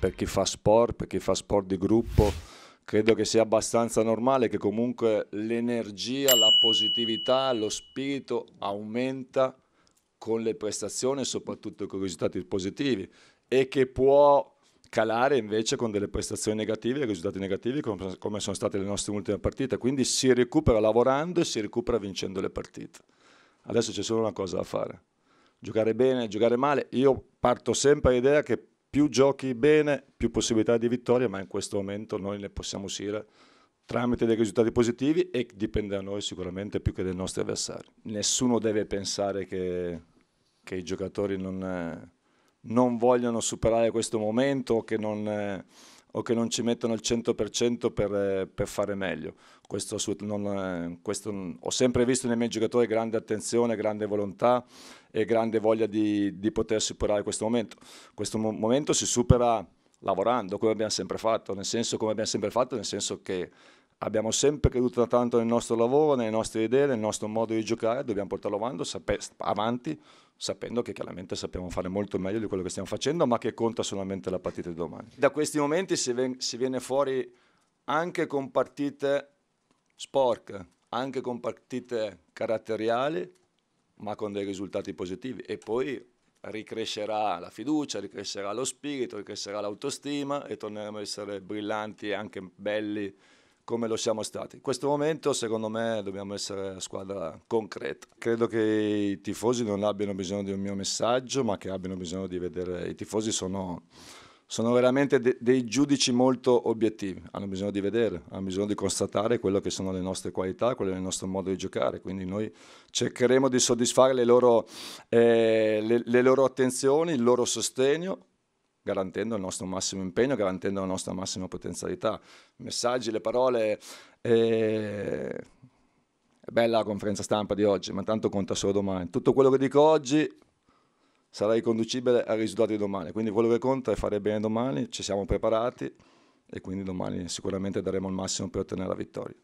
per chi fa sport, per chi fa sport di gruppo, credo che sia abbastanza normale che comunque l'energia, la positività, lo spirito aumenta con le prestazioni e soprattutto con i risultati positivi e che può calare invece con delle prestazioni negative e risultati negativi come sono state le nostre ultime partite. Quindi si recupera lavorando e si recupera vincendo le partite. Adesso c'è solo una cosa da fare. Giocare bene, giocare male. Io parto sempre all'idea che più giochi bene, più possibilità di vittoria, ma in questo momento noi ne possiamo uscire tramite dei risultati positivi e dipende da noi sicuramente più che dai nostri avversari. Nessuno deve pensare che, che i giocatori non... Non vogliono superare questo momento che non, o che non ci mettono il 100% per, eh, per fare meglio. Questo, non, eh, questo, ho sempre visto nei miei giocatori grande attenzione, grande volontà e grande voglia di, di poter superare questo momento. Questo mo momento si supera lavorando come abbiamo sempre fatto, nel senso come abbiamo sempre fatto, nel senso che abbiamo sempre creduto tanto nel nostro lavoro, nelle nostre idee, nel nostro modo di giocare, dobbiamo portarlo avanti, avanti sapendo che chiaramente sappiamo fare molto meglio di quello che stiamo facendo, ma che conta solamente la partita di domani. Da questi momenti si, ven si viene fuori anche con partite sporche, anche con partite caratteriali, ma con dei risultati positivi e poi ricrescerà la fiducia, ricrescerà lo spirito, ricrescerà l'autostima e torneremo a essere brillanti e anche belli come lo siamo stati. In questo momento secondo me dobbiamo essere una squadra concreta. Credo che i tifosi non abbiano bisogno di un mio messaggio, ma che abbiano bisogno di vedere, i tifosi sono, sono veramente de dei giudici molto obiettivi, hanno bisogno di vedere, hanno bisogno di constatare quello che sono le nostre qualità, quello del nostro modo di giocare, quindi noi cercheremo di soddisfare le loro, eh, le, le loro attenzioni, il loro sostegno garantendo il nostro massimo impegno, garantendo la nostra massima potenzialità. Messaggi, le parole, eh, è bella la conferenza stampa di oggi, ma tanto conta solo domani. Tutto quello che dico oggi sarà riconducibile ai risultati di domani, quindi quello che conta è fare bene domani, ci siamo preparati e quindi domani sicuramente daremo il massimo per ottenere la vittoria.